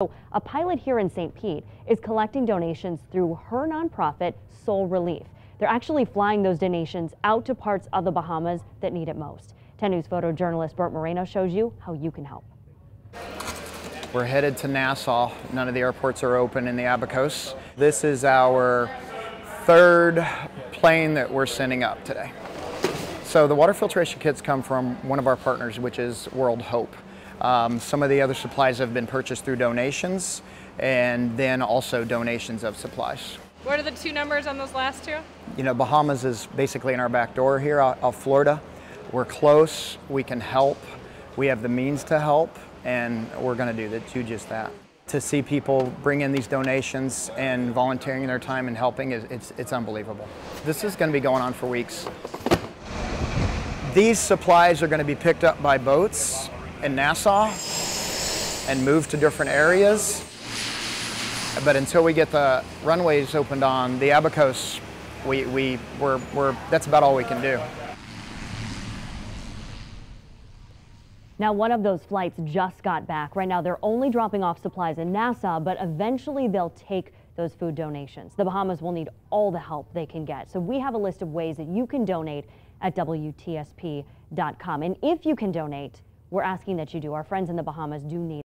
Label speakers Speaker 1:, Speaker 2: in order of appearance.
Speaker 1: So a pilot here in St. Pete is collecting donations through her nonprofit, SOL Relief. They're actually flying those donations out to parts of the Bahamas that need it most. 10 News photojournalist Bert Moreno shows you how you can help.
Speaker 2: We're headed to Nassau. None of the airports are open in the Abacos. This is our third plane that we're sending up today. So the water filtration kits come from one of our partners, which is World Hope. Um, some of the other supplies have been purchased through donations and then also donations of supplies.
Speaker 3: What are the two numbers on those last two?
Speaker 2: You know, Bahamas is basically in our back door here off Florida. We're close, we can help, we have the means to help, and we're going to do, that, do just that. To see people bring in these donations and volunteering their time and helping, is, it's, it's unbelievable. This is going to be going on for weeks. These supplies are going to be picked up by boats in Nassau and move to different areas. But until we get the runways opened on the Abacos, we, we, we're, we're, that's about all we can do.
Speaker 1: Now, one of those flights just got back. Right now, they're only dropping off supplies in Nassau, but eventually they'll take those food donations. The Bahamas will need all the help they can get. So we have a list of ways that you can donate at WTSP.com. And if you can donate, we're asking that you do. Our friends in the Bahamas do need